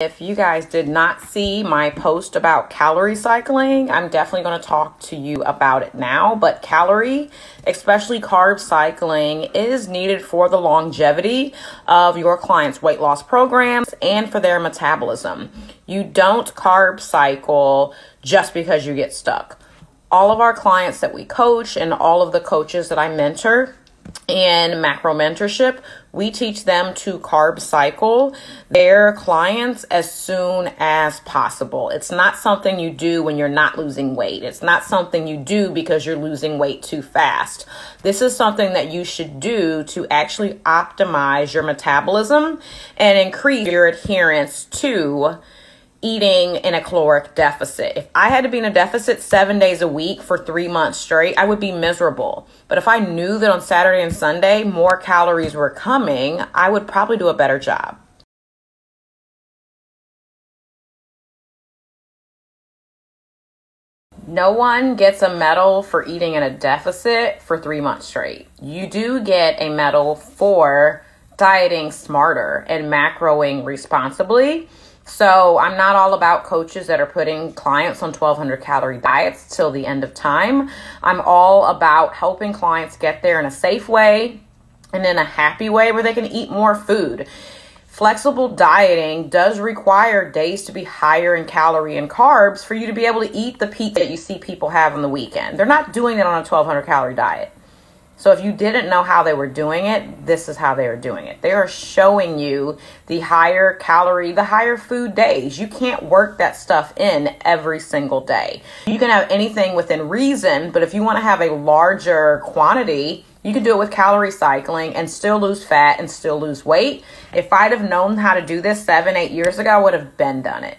If you guys did not see my post about calorie cycling, I'm definitely going to talk to you about it now. But calorie, especially carb cycling, is needed for the longevity of your clients' weight loss programs and for their metabolism. You don't carb cycle just because you get stuck. All of our clients that we coach and all of the coaches that I mentor, in macro mentorship, we teach them to carb cycle their clients as soon as possible. It's not something you do when you're not losing weight. It's not something you do because you're losing weight too fast. This is something that you should do to actually optimize your metabolism and increase your adherence to eating in a caloric deficit. If I had to be in a deficit seven days a week for three months straight, I would be miserable. But if I knew that on Saturday and Sunday more calories were coming, I would probably do a better job. No one gets a medal for eating in a deficit for three months straight. You do get a medal for dieting smarter and macroing responsibly so I'm not all about coaches that are putting clients on 1200 calorie diets till the end of time. I'm all about helping clients get there in a safe way and in a happy way where they can eat more food. Flexible dieting does require days to be higher in calorie and carbs for you to be able to eat the peak that you see people have on the weekend. They're not doing it on a 1200 calorie diet. So if you didn't know how they were doing it, this is how they are doing it. They are showing you the higher calorie, the higher food days. You can't work that stuff in every single day. You can have anything within reason, but if you want to have a larger quantity, you can do it with calorie cycling and still lose fat and still lose weight. If I'd have known how to do this seven, eight years ago, I would have been done it.